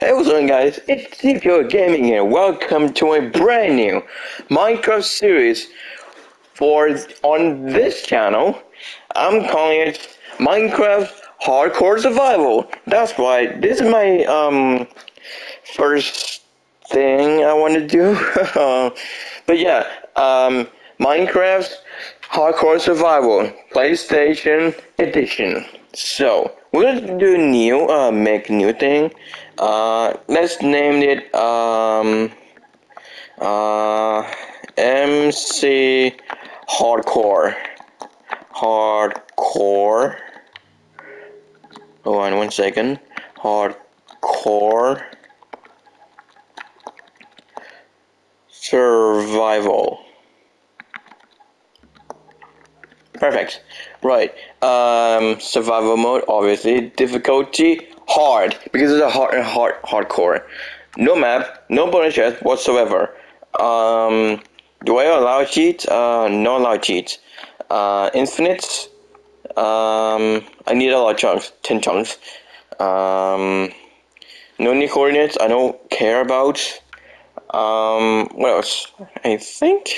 Hey, what's going guys? It's TPO Gaming here. Welcome to a brand new Minecraft series for on this channel. I'm calling it Minecraft Hardcore Survival. That's why This is my um first thing I want to do. but yeah, um Minecraft Hardcore Survival PlayStation Edition. So we're gonna do new uh make new thing. Uh let's name it um uh MC Hardcore. Hardcore. Hold on one second. Hardcore survival. Perfect. Right. Um, survival mode, obviously. Difficulty, hard. Because it's a hard, and hard, hardcore. No map, no bonus chest whatsoever. Um, do I allow cheats? Uh, no allow cheats. Uh, infinite. Um, I need a lot of chunks. 10 chunks. Um, no new coordinates. I don't care about. Um, what else? I think.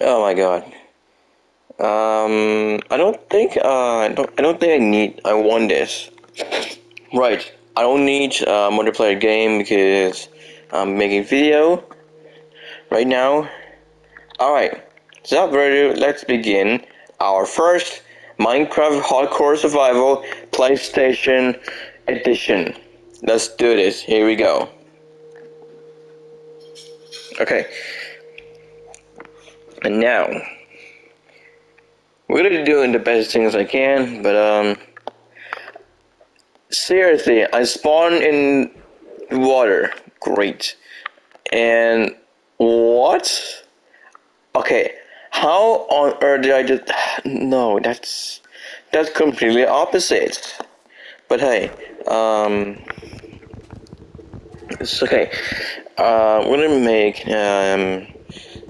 Oh my god. Um, I don't think, uh, I don't, I don't think I need, I want this. Right. I don't need a multiplayer game because I'm making video right now. Alright. Without further let's begin our first Minecraft Hardcore Survival PlayStation Edition. Let's do this. Here we go. Okay. And now, we're gonna the best things I can, but um, seriously, I spawned in water. Great. And what? Okay, how on earth did I just? No, that's that's completely opposite. But hey, um, it's okay. Uh, we're gonna make um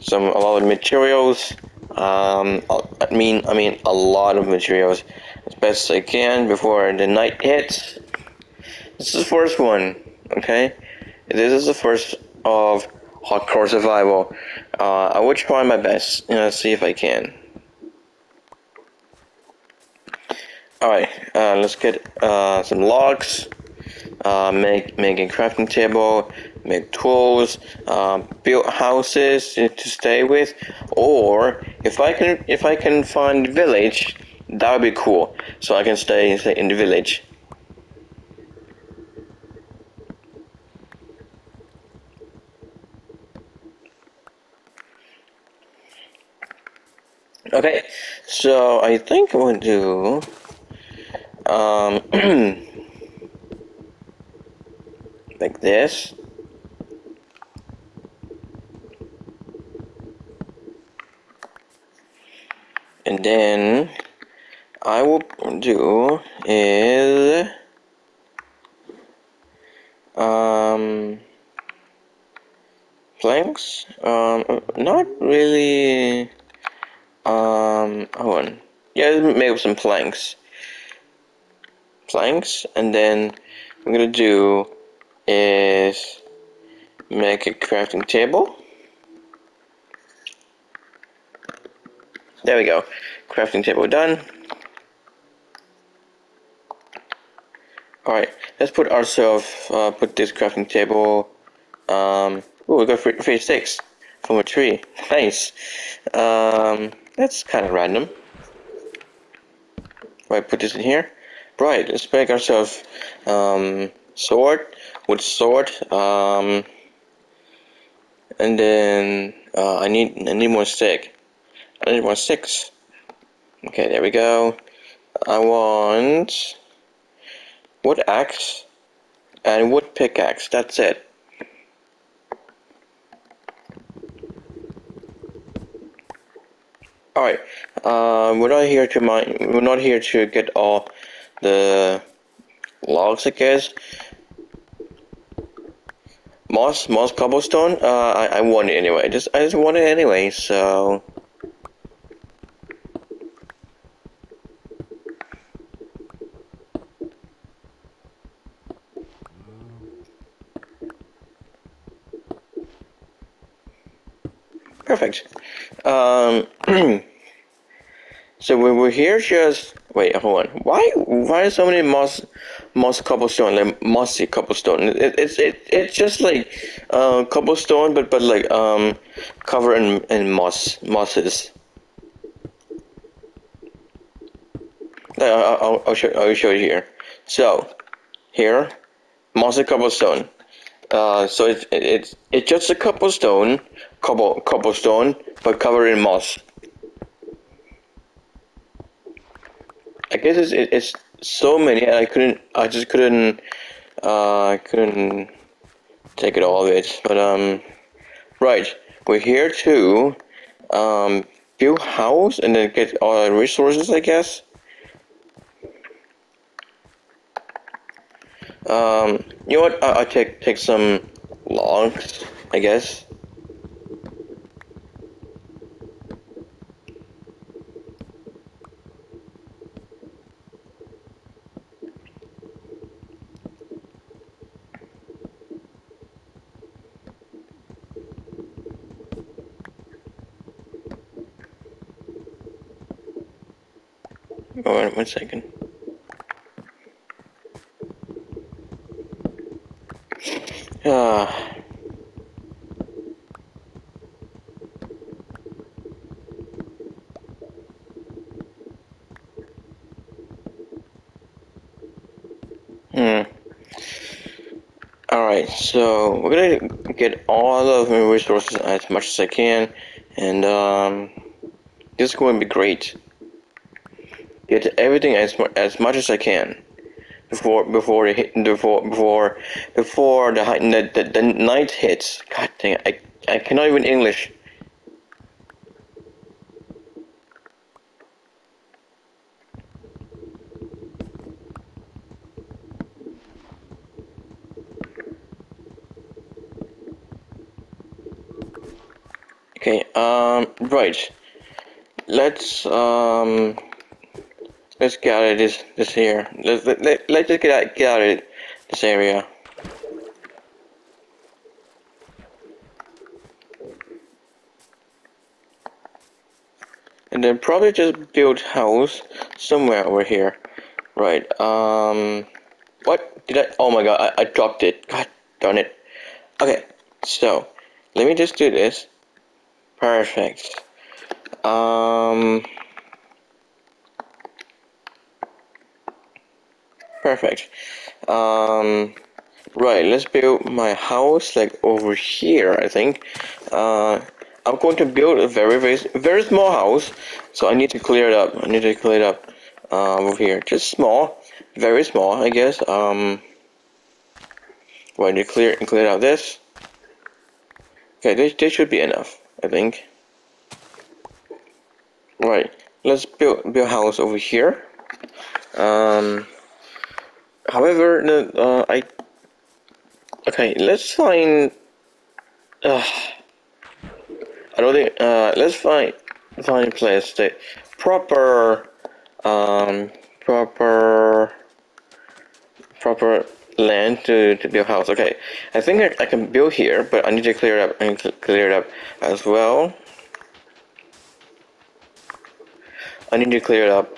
some a lot of materials. Um, I mean, I mean a lot of materials as best I can before the night hits. This is the first one, okay? This is the first of hardcore survival. Uh, I will try my best, you know, see if I can. Alright, uh, let's get uh, some logs, uh, make, make a crafting table, make tools, um, build houses to stay with, or if I can if I can find village, that would be cool. So I can stay, in the village. Okay, so I think I will do um like this. And then I will do is um planks? Um not really um hold on. Yeah make up some planks. Planks and then I'm gonna do is make a crafting table There we go. Crafting table done. Alright, let's put ourselves, uh, put this crafting table, um, oh, we got free, free sticks from a tree. Nice. Um, that's kind of random. Right, put this in here. Right, let's make ourselves, um, sword, with sword, um, and then, uh, I need, I need more stick. I need one six. Okay, there we go. I want wood axe and wood pickaxe. That's it. Alright, um, we're not here to mine. We're not here to get all the logs, I guess. Moss, moss cobblestone. Uh, I, I want it anyway. Just I just want it anyway. So. Perfect. Um, so we were here just wait, hold on. Why why are so many moss moss cobblestone like mossy cobblestone? It, it's it it's just like uh cobblestone, but but like um covered in in moss mosses. I'll, I'll, I'll show I'll show you here. So here, mossy cobblestone. Uh, so it's it's it's just a cobblestone, cobble cobblestone, but covered in moss. I guess it's it's so many, I couldn't, I just couldn't, uh, I couldn't take it all of it. But um, right, we're here to um build house and then get all the resources, I guess. Um, you know what? I, I take take some logs, I guess. Oh, wait, one second. Ah. Hmm. Alright, so we're gonna get all of my resources as much as I can, and um, this is going to be great. Get everything as as much as I can before before the hit before before before the the, the, the night hits. God dang it, I I cannot even English. Okay, um, right. Let's, um, let's get out of this, this here. Let's, let, let, let's just get out, get out of this area. And then probably just build house somewhere over here. Right, um, what did I, oh my god, I, I dropped it. God darn it. Okay, so, let me just do this. Perfect. Um, perfect. Um, right, let's build my house like over here, I think. Uh, I'm going to build a very, very, very small house, so I need to clear it up. I need to clear it up uh, over here. Just small, very small, I guess. Um, need to clear, and clear out this. Okay, this, this should be enough. I think. Right, let's build build house over here. Um, however, no, uh, I okay. Let's find. Uh, I don't think. Uh, let's find find place that proper um proper proper land to, to build house. Okay, I think I, I, can build here, but I need to clear it up. To clear it up as well. I need to clear it up.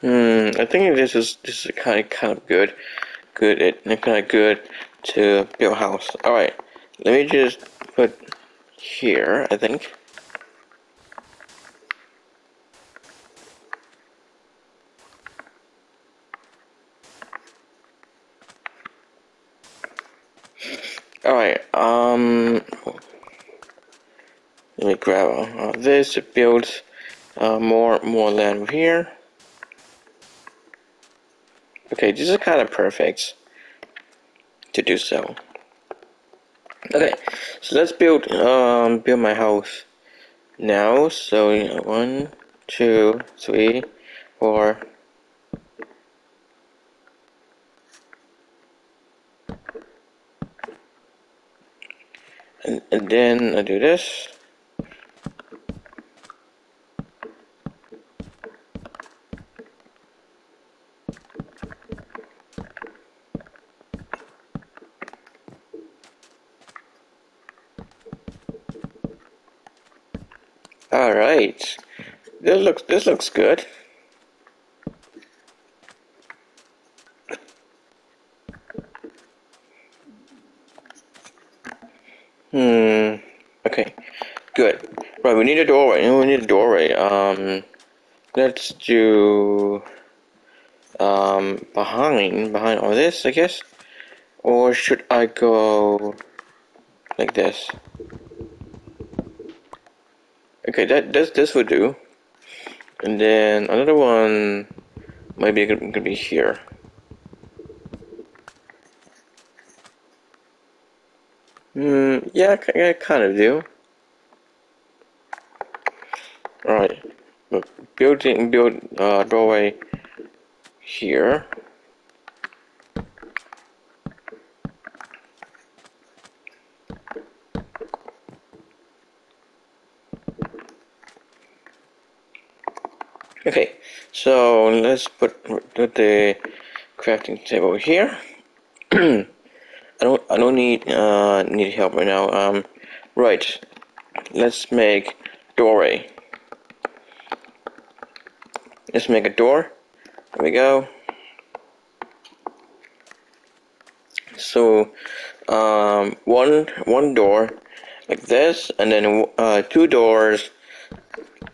Hmm, I think this is this is kind of kind of good, good. It kind of good to build house. All right, let me just put here, I think. Alright, um, let me grab uh, this to build uh, more more land here. Okay, this is kind of perfect to do so. Okay, so let's build um build my house now. So you know, one, two, three, four. And, and then I do this. This looks this looks good. Hmm. Okay. Good. Right. We need a doorway. We need a doorway. Um. Let's do. Um. Behind. Behind all this, I guess. Or should I go like this? Okay, that this this would do. And then another one maybe it could, be here. Hmm, yeah, I kind of do. Alright, building build uh, doorway here. Okay, so let's put, the crafting table here. I don't I don't need uh need help right now. Um right. Let's make doorway. Let's make a door. There we go. So um one one door like this and then uh two doors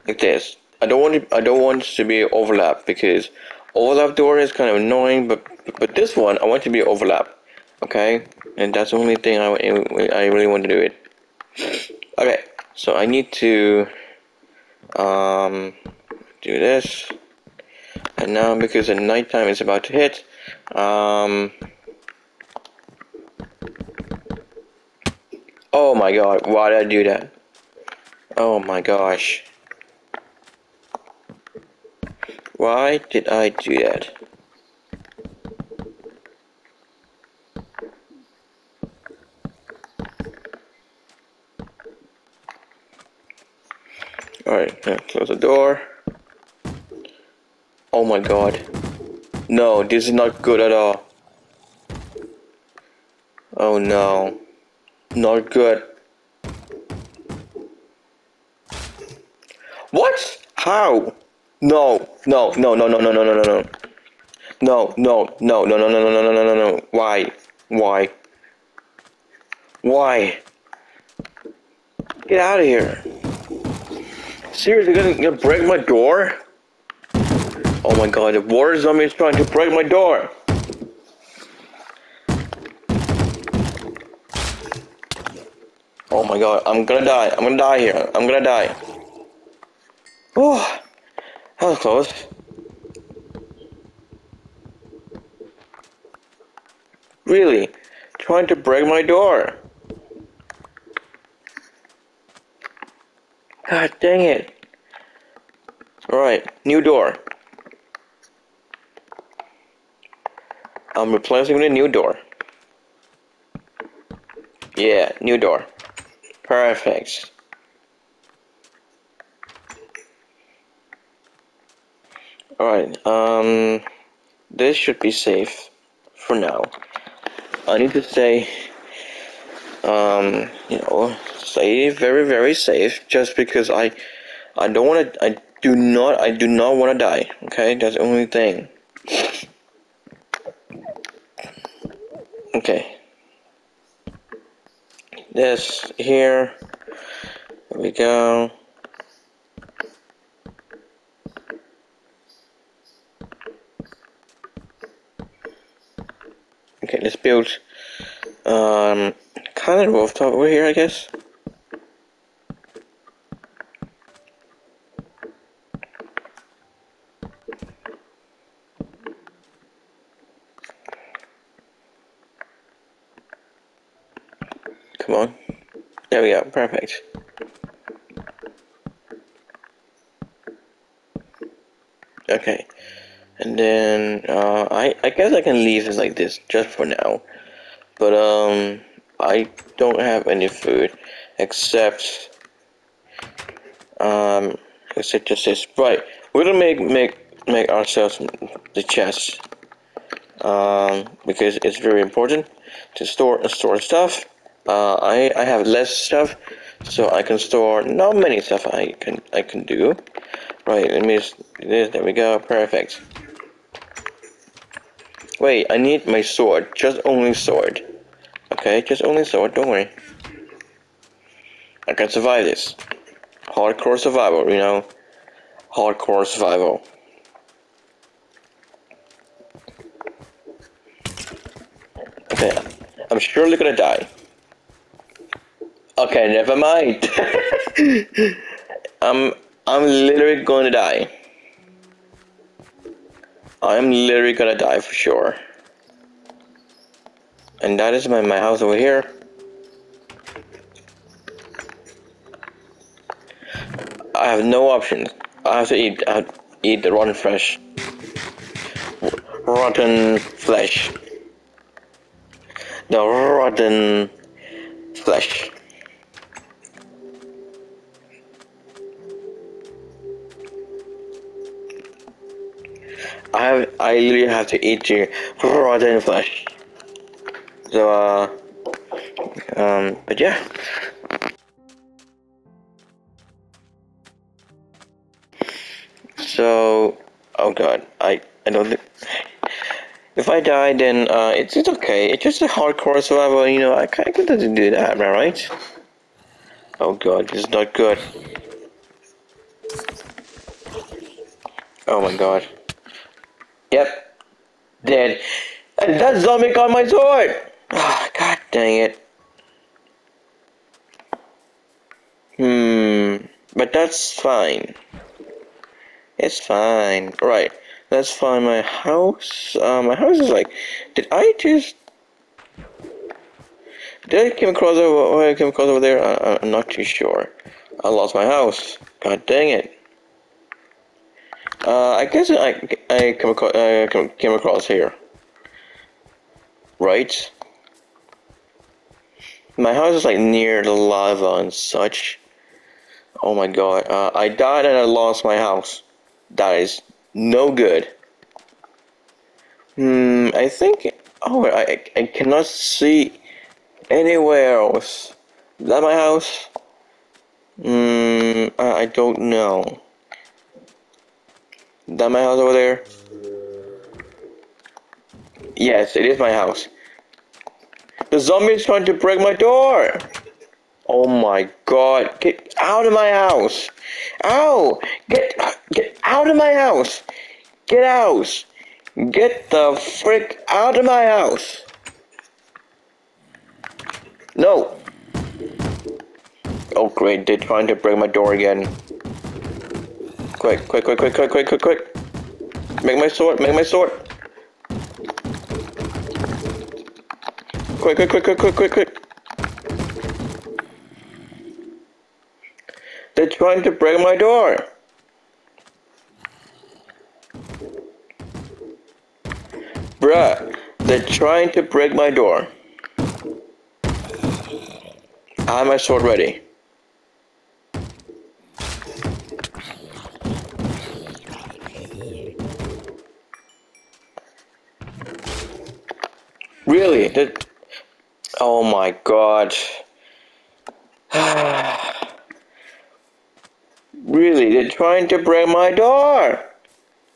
like this. I don't want it, I don't want to be overlap because overlap door is kind of annoying, but but this one I want to be overlap, okay? And that's the only thing I I really want to do it. Okay, so I need to um do this, and now because the nighttime is about to hit, um. Oh my god, why did I do that? Oh my gosh. Why did I do that? Alright, close the door. Oh my god. No, this is not good at all. Oh no. Not good. What? How? No, no, no, no, no, no, no, no, no, no. No, no, no, no, no, no, no, no, no, no, no, no. Why? Why? Why? Get out of here. Seriously, gonna, gonna break my door? Oh my god, the water zombie is trying to break my door. Oh my god, I'm gonna die. I'm gonna die here. I'm gonna die. Oh. That was close. Really? Trying to break my door. God dang it. Alright, new door. I'm replacing the new door. Yeah, new door. Perfect. Alright, um, this should be safe for now. I need to stay, um, you know, stay very, very safe just because I, I don't want to, I do not, I do not want to die, okay? That's the only thing. Okay. This here, there we go. Okay, let's build um, kind of rooftop over here, I guess. Come on. There we go, perfect. Okay. And then uh, I I guess I can leave it like this just for now. But um I don't have any food except um except just this. Right, we're gonna make make make ourselves the chest um because it's very important to store store stuff. Uh, I I have less stuff, so I can store not many stuff I can I can do. Right, let me. There we go. Perfect. Wait, I need my sword. Just only sword. Okay, just only sword. Don't worry. I can survive this. Hardcore survival, you know. Hardcore survival. Okay, I'm surely gonna die. Okay, never mind. I'm I'm literally gonna die. I'm literally gonna die for sure. And that is my, my house over here. I have no options. I have to eat I have to eat the rotten flesh. Rotten flesh. The rotten flesh. I have I literally have to eat your rotten flesh. So uh um but yeah. So oh god, I I don't think if I die then uh it's it's okay. It's just a hardcore survival, you know, I kinda could do that, am I right? Oh god, this is not good. Oh my god. Dead. And that zombie got my sword! Ah, god dang it. Hmm. But that's fine. It's fine. Right. Let's find my house. Uh, my house is like... Did I just... Did I come across over, I came across over there? I, I'm not too sure. I lost my house. God dang it. Uh, I guess I, I come across, uh, came across here. Right? My house is like near the lava and such. Oh my god. Uh, I died and I lost my house. That is no good. Hmm, I think... Oh, I, I cannot see anywhere else. Is that my house? Hmm, I, I don't know. That my house over there? Yes, it is my house. The zombie is trying to break my door! Oh my god, get out of my house! Ow! Get, get out of my house! Get out! Get the frick out of my house! No! Oh great, they're trying to break my door again. Quick, quick, quick, quick, quick, quick, quick, quick. Make my sword, make my sword. Quick, quick, quick, quick, quick, quick, quick. They're trying to break my door. Bruh, they're trying to break my door. I have my sword ready. Really? That, oh my god. really? They're trying to break my door.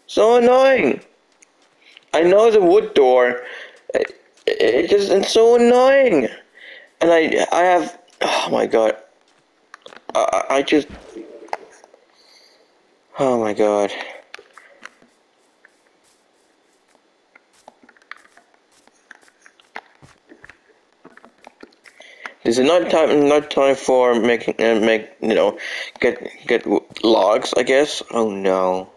So annoying. I know it's a wood door. It, it just it's so annoying. And I I have oh my god. I I just oh my god. Is not time not time for making uh, make you know get get logs I guess. Oh no.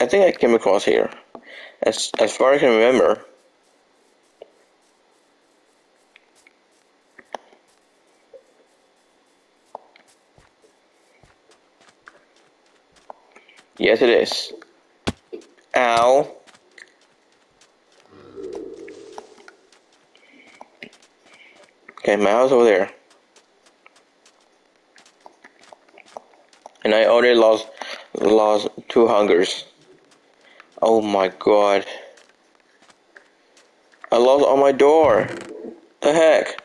I think I came across here. As as far as I can remember. Yes it is. Ow. Okay, my house over there. And I already lost lost two hungers. Oh my god. I lost on my door. The heck?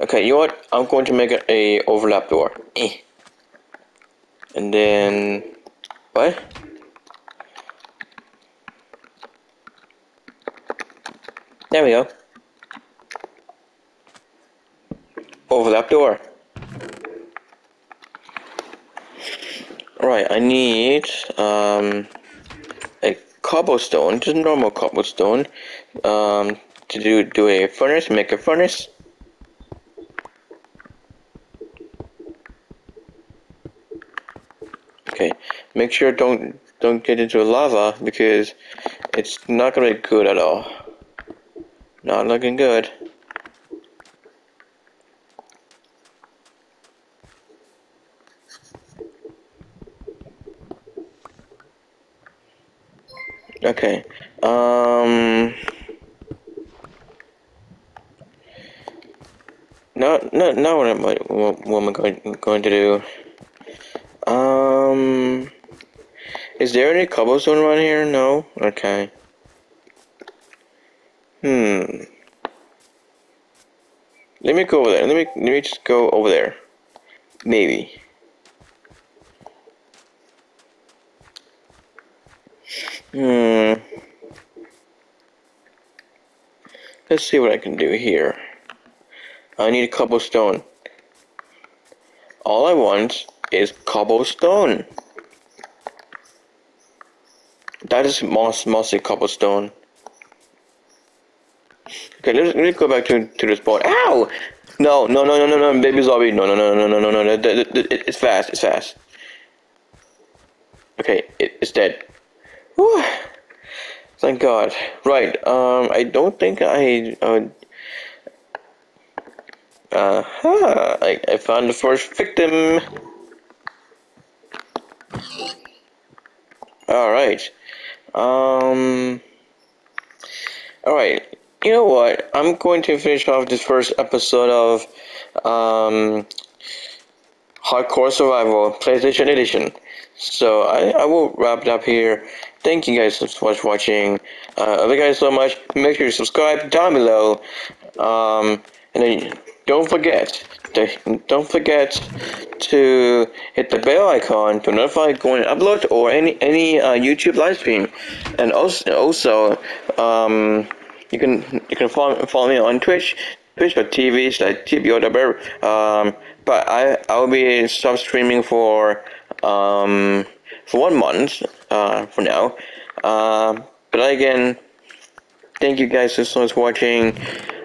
Okay, you know what? I'm going to make a, a overlap door. Eh. And then what? There we go. Overlap door. Right, I need um, a cobblestone, just normal cobblestone, um, to do do a furnace, make a furnace. Okay, make sure don't don't get into lava because it's not gonna be good at all. Not looking good. Okay. Um. No, no, no. What am I, what, I going, going to do? Um. Is there any cobblestone around here? No. Okay. Hmm. Let me go over there. Let me let me just go over there. Maybe. Hmm. Let's see what I can do here. I need a cobblestone. All I want is cobblestone. That is moss, mossy cobblestone. Okay, let's, let's go back to, to the spot. Ow! No, no, no, no, no, no, baby zombie. No, no, no, no, no, no, no, no. It's fast, it's fast. Okay, it, it's dead. Whew. Thank God. Right. Um, I don't think I. Uh, uh huh. I, I found the first victim. All right. Um. All right. You know what? I'm going to finish off this first episode of um, Hardcore Survival PlayStation Edition. So I, I will wrap it up here. Thank you guys so much for watching. Uh, love you guys so much. Make sure you subscribe down below. Um, and then don't forget to, don't forget to hit the bell icon to notify going upload or any any uh, YouTube live stream. And also also um, you can you can follow, follow me on Twitch twitch.tv slash tbow. Um, but I I'll be stop streaming for um, for one month uh, for now. Uh, but again, thank you guys so much for watching.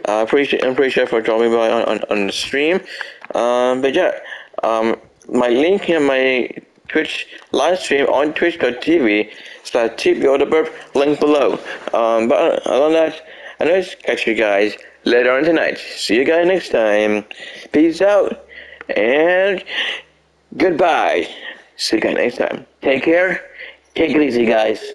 Uh, appreciate, appreciate for dropping by on, on, on the stream. Um, but yeah, um, my link in my Twitch live stream on twitch.tv slash tbow link below. Um, but other than that, I know catch you guys later on tonight. See you guys next time. Peace out and goodbye. See you guys next time. Take care. Take it easy, guys.